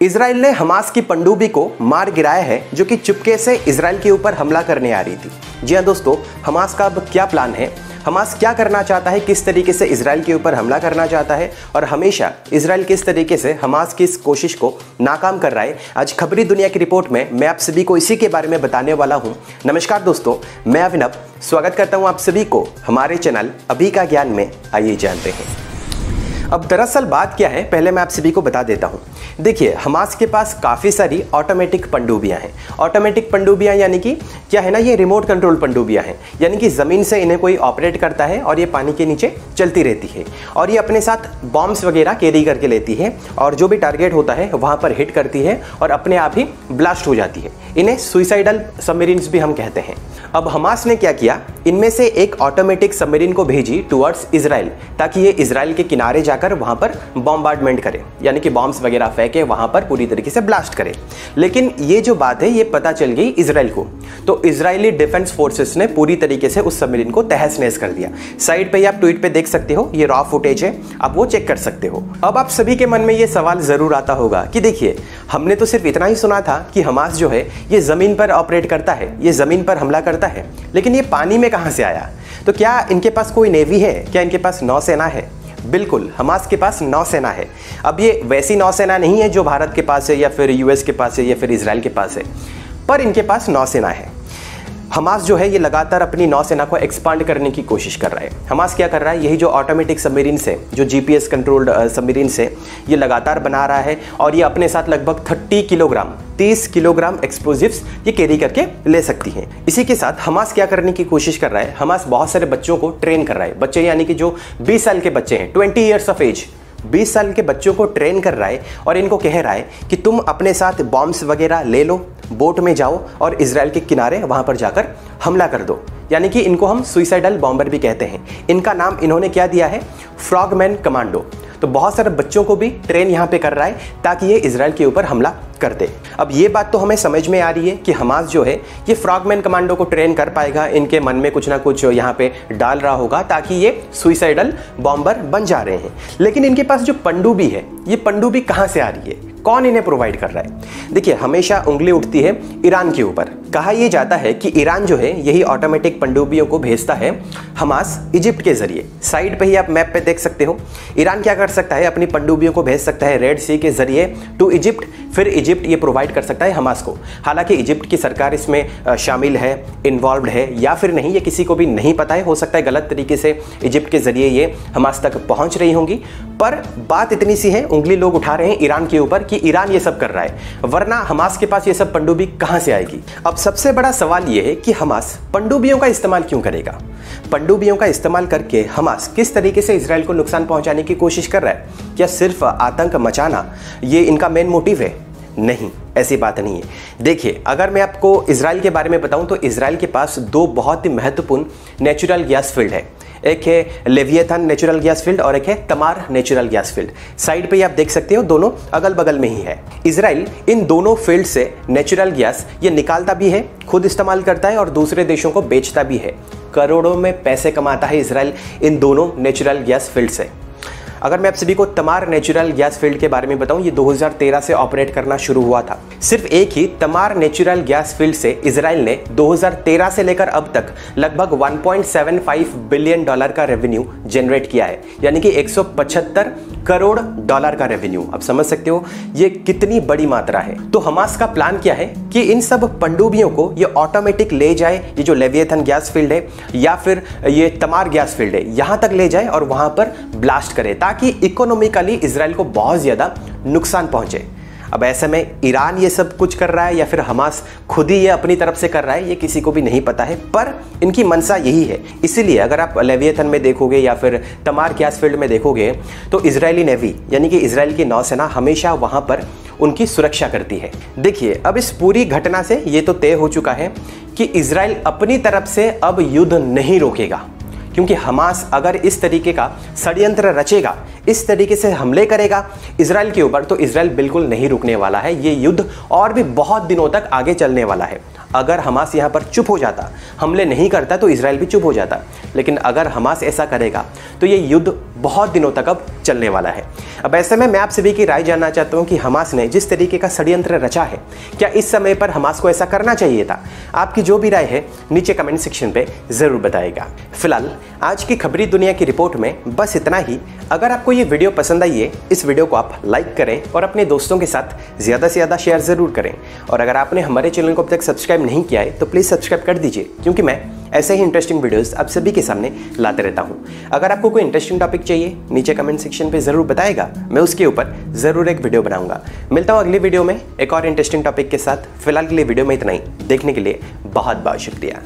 Israel ने Hamas की पंडुबी को मार गिराया है, जो कि चुपके से इसराइल के ऊपर हमला करने आ रही थी। जी हाँ दोस्तों, हमास का अब क्या प्लान है? हमास क्या करना चाहता है, किस तरीके से इसराइल के ऊपर हमला करना चाहता है, और हमेशा इसराइल किस तरीके से हमास की इस कोशिश को नाकाम कर रहा है? आज खबरी दुनिया की रिपोर्ट में मैं आप सभी को इसी के बारे में बताने वाला हूँ। नमस्कार दोस्तों, मैं अभिनव स्वागत करता हूँ आप सभी को हमारे चैनल अभी का ज्ञान में। आइए जानते हैं। अब दरअसल बात क्या है, पहले मैं आप सभी को बता देता हूँ। देखिए, हमास के पास काफ़ी सारी ऑटोमेटिक पंडुबियाँ हैं। ऑटोमेटिक पंडुबियाँ यानी कि, क्या है ना, ये रिमोट कंट्रोल पंडुबियाँ हैं। यानी कि ज़मीन से इन्हें कोई ऑपरेट करता है और ये पानी के नीचे चलती रहती है। और ये अपने साथ बॉम्ब्स वगैरह कैरी करके लेती है और जो भी टारगेट होता है, वहाँ पर हिट करती है और अपने आप ही ब्लास्ट हो जाती है। इन्हें सुइसाइडल सबमरीन्स भी हम कहते हैं। अब हमास ने क्या किया, इनमें से एक ऑटोमेटिक सबमरीन को भेजी टुवर्ड्स इसराइल ताकि ये इसराइल के किनारे जाकर वहाँ पर बॉम्बार्डमेंट करे, यानी कि बॉम्ब्स वगैरह फेंके, वहाँ पर पूरी तरीके से ब्लास्ट करे। लेकिन ये जो बात है, ये पता चल गई इसराइल को। तो इसराइली डिफेंस फोर्सेस ने पूरी तरीके से उस सबमरीन को तहस नहस कर दिया। साइड पे आप ट्वीट पे देख सकते हो, ये रॉ फुटेज है, आप वो चेक कर सकते हो। अब आप सभी के मन में ये सवाल ज़रूर आता होगा कि देखिए, हमने तो सिर्फ़ इतना ही सुना था कि हमास जो है, ये ज़मीन पर ऑपरेट करता है, ये ज़मीन पर हमला करता है, लेकिन ये पानी में कहाँ से आया? तो क्या इनके पास कोई नेवी है? क्या इनके पास नौसेना है? बिल्कुल, हमास के पास नौसेना है। अब ये वैसी नौसेना नहीं है जो भारत के पास है या फिर यूएस के पास है या फिर इसराइल के पास है, पर इनके पास नौसेना है। हमास जो है, ये लगातार अपनी नौसेना को एक्सपांड करने की कोशिश कर रहा है। हमास क्या कर रहा है? यही जो ऑटोमेटिक सबमरीन से जो जीपीएस कंट्रोल्ड सबमरीन से ये लगातार बना रहा है और ये अपने साथ लगभग 30 किलोग्राम 30 किलोग्राम एक्सप्लोजिव्स ये कैरी करके ले सकती हैं। इसी के साथ हमास क्या करने की कोशिश कर रहा है? हमास बहुत सारे बच्चों को ट्रेन कर रहा है। बच्चे यानी कि जो 20 साल के बच्चे हैं 20 ईयर्स ऑफ़ एज 20 साल के बच्चों को ट्रेन कर रहा है और इनको कह रहा है कि तुम अपने साथ बॉम्ब्स वगैरह ले लो बोट में जाओ और इसराइल के किनारे वहाँ पर जाकर हमला कर दो। यानी कि इनको हम सुइसाइडल बॉम्बर भी कहते हैं। इनका नाम इन्होंने क्या दिया है? फ्रॉगमैन कमांडो तो बहुत सारे बच्चों को भी ट्रेन यहाँ पे कर रहा है ताकि ये इसराइल के ऊपर हमला कर दे। अब ये बात तो हमें समझ में आ रही है कि हमास जो है, ये फ्रॉगमैन कमांडो को ट्रेन कर पाएगा, इनके मन में कुछ ना कुछ यहाँ पे डाल रहा होगा ताकि ये सुइसाइडल बॉम्बर बन जा रहे हैं। लेकिन इनके पास जो पंडुबी है, ये पंडुबी कहाँ से आ रही है? कौन इन्हें प्रोवाइड कर रहा है? देखिए, हमेशा उंगली उठती है ईरान के ऊपर। कहा यह जाता है कि ईरान जो है, यही ऑटोमेटिक पंडुबियों को भेजता है हमास इजिप्ट के ज़रिए। साइड पे ही आप मैप पे देख सकते हो। ईरान क्या कर सकता है? अपनी पंडुबियों को भेज सकता है रेड सी के ज़रिए टू इजिप्ट फिर इजिप्ट ये प्रोवाइड कर सकता है हमास को। हालाँकि इजिप्ट की सरकार इसमें शामिल है इन्वॉल्व है, या फिर नहीं, ये किसी को भी नहीं पता है। हो सकता है गलत तरीके से इजिप्ट के ज़रिए ये हमास तक पहुँच रही होंगी। पर बात इतनी सी है, उंगली लोग उठा रहे हैं ईरान के ऊपर कि ईरान ये सब कर रहा है, वरना हमास के पास ये सब पंडुबी कहाँ से आएगी? अब सबसे बड़ा सवाल ये है कि हमास पंडुबियों का इस्तेमाल क्यों करेगा? पंडुबियों का इस्तेमाल करके हमास किस तरीके से इसराइल को नुकसान पहुँचाने की कोशिश कर रहा है? क्या सिर्फ़ आतंक मचाना ये इनका मेन मोटिव है? नहीं, ऐसी बात नहीं है। देखिए, अगर मैं आपको इसराइल के बारे में बताऊँ तो इसराइल के पास दो बहुत ही महत्वपूर्ण नेचुरल गैस फ़ील्ड है। एक है लेवियथन नेचुरल गैस फ़ील्ड और एक है Tamar natural gas field side पे आप देख सकते हो दोनों अगल बगल में ही है. इसराइल इन दोनों फ़ील्ड से नेचुरल गैस ये निकालता भी है, खुद इस्तेमाल करता है और दूसरे देशों को बेचता भी है. करोड़ों में पैसे कमाता है इसराइल इन दोनों नेचुरल गैस फ़ील्ड से. अगर मैं आप सभी को तमार नेचुरल गैस फ़ील्ड के बारे में बताऊँ, ये 2013 से ऑपरेट करना शुरू हुआ था। सिर्फ़ एक ही तमार नेचुरल गैस फ़ील्ड से इसराइल ने 2013 से लेकर अब तक लगभग 1.75 बिलियन डॉलर का रेवेन्यू जनरेट किया है। यानी कि 175 करोड़ डॉलर का रेवेन्यू। आप समझ सकते हो, ये कितनी बड़ी मात्रा है। तो हमास का प्लान क्या है कि इन सब पंडुबियों को ये ऑटोमेटिक ले जाए, ये जो लेवियथन गैस फ़ील्ड है, या फिर ये तमार गैस फ़ील्ड है, यहाँ तक ले जाए और वहाँ पर ब्लास्ट करे, ताकि इकोनॉमिकली इसराइल को बहुत ज़्यादा नुकसान पहुँचे। अब ऐसे में ईरान ये सब कुछ कर रहा है या फिर हमास खुद ही ये अपनी तरफ़ से कर रहा है, ये किसी को भी नहीं पता है, पर इनकी मनसा यही है। इसीलिए अगर आप लेवियथन में देखोगे या फिर तमार गैस फ़ील्ड में देखोगे तो इसराइली नेवी यानी कि इसराइल की नौसेना हमेशा वहाँ पर उनकी सुरक्षा करती है। देखिए, अब इस पूरी घटना से ये तो तय हो चुका है कि इसराइल अपनी तरफ़ से अब युद्ध नहीं रोकेगा। क्योंकि हमास अगर इस तरीके का षड्यंत्र रचेगा, इस तरीके से हमले करेगा इसराइल के ऊपर तो इसराइल बिल्कुल नहीं रुकने वाला है। ये युद्ध और भी बहुत दिनों तक आगे चलने वाला है। अगर हमास यहाँ पर चुप हो जाता, हमले नहीं करता तो इसराइल भी चुप हो जाता। लेकिन अगर हमास ऐसा करेगा तो ये युद्ध बहुत दिनों तक अब चलने वाला है। अब ऐसे में मैं आप सभी की राय जानना चाहता हूँ कि हमास ने जिस तरीके का षड्यंत्र रचा है, क्या इस समय पर हमास को ऐसा करना चाहिए था? आपकी जो भी राय है, नीचे कमेंट सेक्शन पे ज़रूर बताएगा। फ़िलहाल, आज की खबरी दुनिया की रिपोर्ट में बस इतना ही। अगर आपको ये वीडियो पसंद आई है, इस वीडियो को आप लाइक करें और अपने दोस्तों के साथ ज़्यादा से ज़्यादा शेयर ज़रूर करें। और अगर आपने हमारे चैनल को अब तक सब्सक्राइब नहीं किया है तो प्लीज़ सब्सक्राइब कर दीजिए, क्योंकि मैं ऐसे ही इंटरेस्टिंग वीडियोस आप सभी के सामने लाते रहता हूँ। अगर आपको कोई इंटरेस्टिंग टॉपिक चाहिए, नीचे कमेंट सेक्शन पे ज़रूर बताएगा, मैं उसके ऊपर ज़रूर एक वीडियो बनाऊँगा। मिलता हूँ अगले वीडियो में एक और इंटरेस्टिंग टॉपिक के साथ। फ़िलहाल के लिए वीडियो में इतना ही। देखने के लिए बहुत बहुत शुक्रिया।